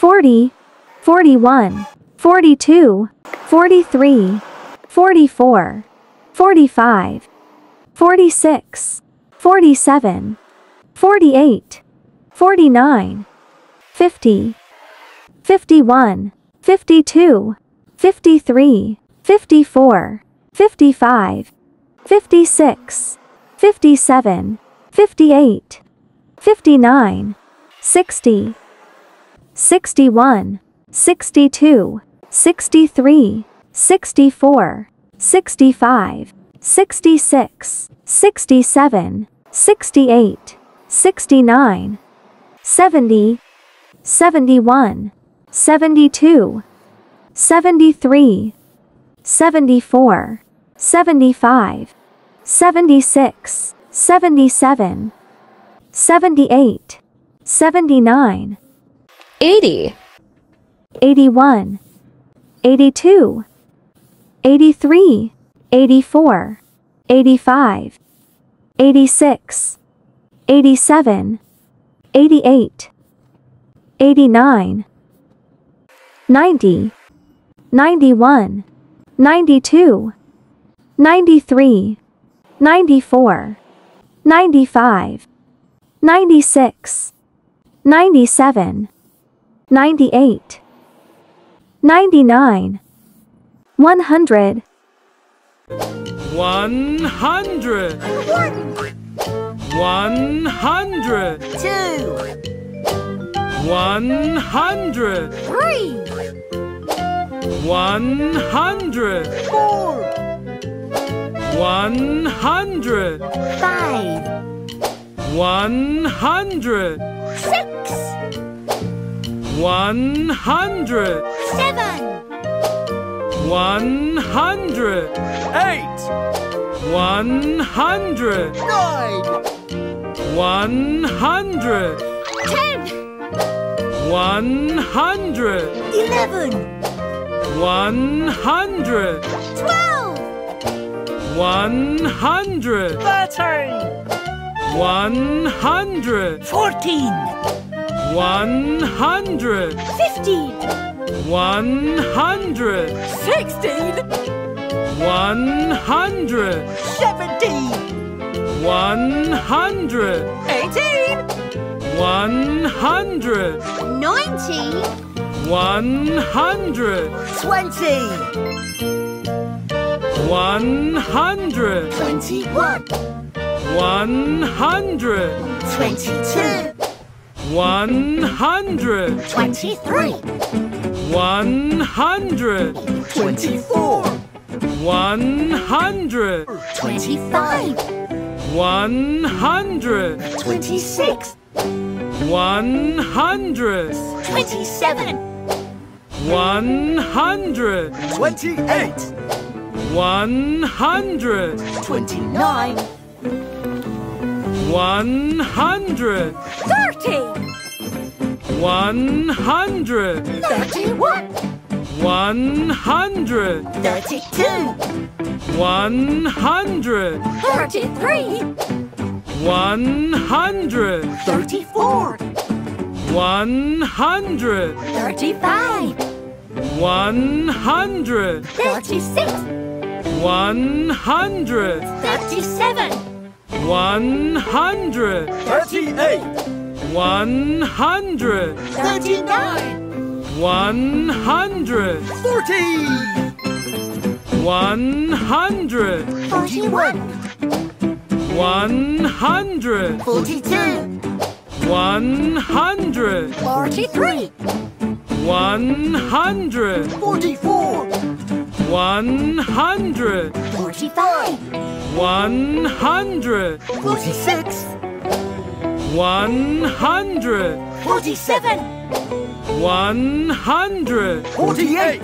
thirty-eight, thirty-nine, forty, forty-one, forty-two, forty-three, forty-four, forty-five, forty-six, forty-seven, forty-eight, forty-nine, fifty, fifty-one, fifty-two, fifty-three, fifty-four, fifty-five, fifty-six, fifty-seven, fifty-eight, fifty-nine, sixty, sixty-one, sixty-two, sixty-three, sixty-four, sixty-five, sixty-six, sixty-seven, sixty-eight, sixty-nine, seventy, seventy-one, seventy-two, seventy-three, seventy-four, seventy-five, seventy-six, seventy-seven, seventy-eight, seventy-nine, eighty, eighty-one, eighty-two, eighty-three, eighty-four, eighty-five, eighty-six, eighty-seven, eighty-eight, eighty-nine, ninety, ninety-one, ninety-two, ninety-three, ninety-four, ninety-five, ninety-six, ninety-seven, ninety-eight, ninety-nine, one hundred, One hundred. One hundred. Two, One hundred. three, One hundred. four, One hundred. five, One hundred. six, One hundred. seven, One hundred. eight, One hundred. nine, One hundred. ten, One hundred. eleven, One hundred. twelve, One hundred. thirteen, One hundred. fourteen, One hundred. fifteen, One hundred. sixteen, One hundred. seventeen, One hundred. eighteen, One hundred. nineteen, One hundred. twenty, One hundred. twenty-one, One hundred. twenty-two, One hundred. twenty-three, One hundred. twenty-four, One hundred. twenty-five, One hundred. twenty-six, One hundred. twenty-seven, One hundred. twenty-eight, One hundred. twenty-nine, One hundred. thirty, One hundred. thirty-one, One hundred. thirty-two, One hundred. thirty-three, One hundred. thirty-four, One hundred. thirty-five, One hundred. thirty-six, One hundred. thirty-seven, One hundred. thirty-eight, One hundred. thirty-nine, one hundred, Forty! one hundred, Forty-one. one hundred, Forty-two. one hundred, Forty-three. one hundred, Forty-four! one hundred, Forty-five. one hundred, Forty-six! One hundred, Forty-seven. one hundred, Forty-eight!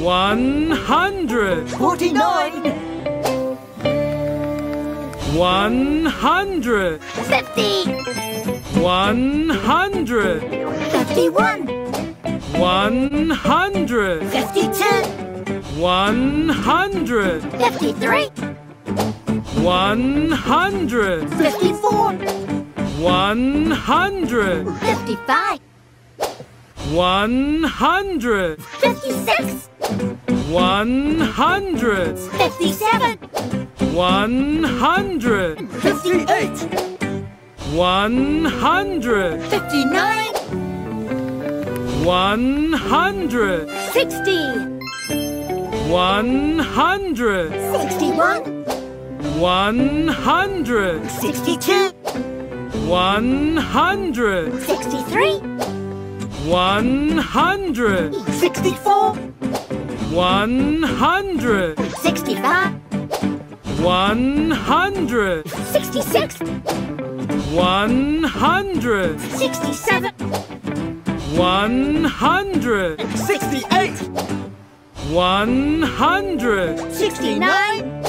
one hundred, Forty-nine! one hundred, Fifty. one hundred, Fifty-one. one hundred, Fifty-two. one hundred, Fifty-three. one hundred, Fifty-four. One hundred, Fifty-five. one hundred, Fifty-six. one hundred, Fifty-seven. one hundred, Fifty-eight! one hundred, Fifty-nine. one hundred, Sixty. one hundred, Sixty-one. one hundred, Sixty-two. One hundred, Sixty-three. one hundred, Sixty-four! one hundred, Sixty-five. one hundred, Sixty-six. one hundred, Sixty-seven. one hundred, Sixty-eight! one hundred, Sixty-nine.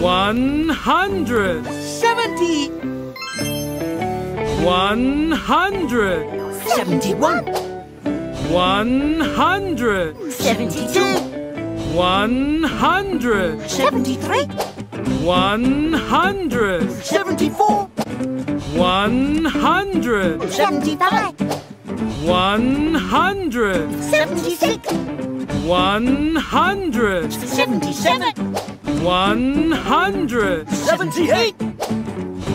one hundred, Seventy! One hundred, Seventy-one! one hundred, Seventy-two. one hundred, Seventy-three. one hundred, Seventy-four! one hundred, Seventy-five. one hundred, Seventy-six. one hundred, Seventy-seven. one hundred, Seventy-eight!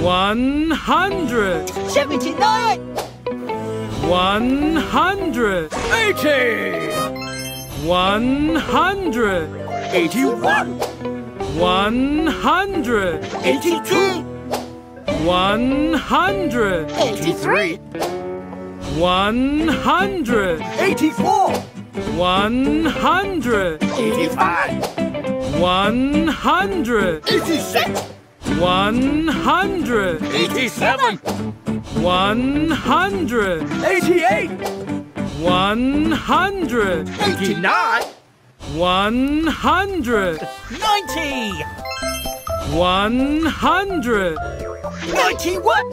100 79 100 80 100 81 100 82 100 83 100 84 100 85 100 86 one hundred, Eighty-seven! one hundred, Eighty-eight! one hundred, Eighty-nine! one hundred, Ninety! one hundred, Ninety-one!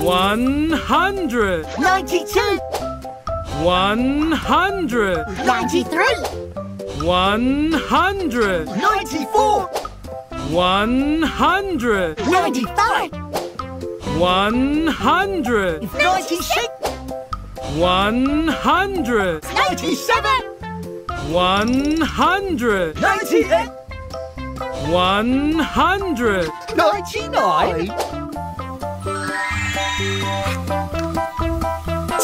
one hundred, Ninety-two! one hundred, Ninety-three. one hundred, Ninety-four! One hundred, Ninety-five! one hundred, Ninety-six! one hundred, Ninety-seven! one hundred, Ninety-eight! one hundred, Ninety-nine!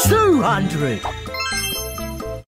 Two hundred!